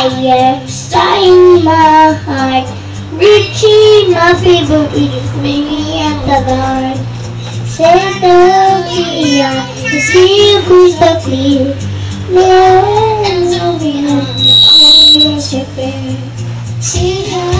fire, star in my heart, reaching my favorite me at the bar. Santa to see who's the clear. Now I'm moving on, I'm